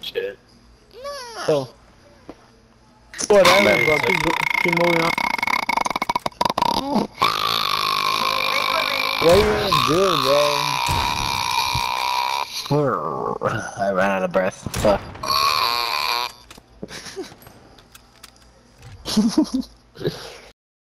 Shit. So, whatever, bro. Keep, keep moving on. What are you gonna do, bro? I ran out of breath. Fuck.